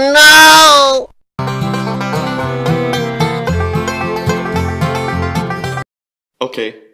Oh no! Okay,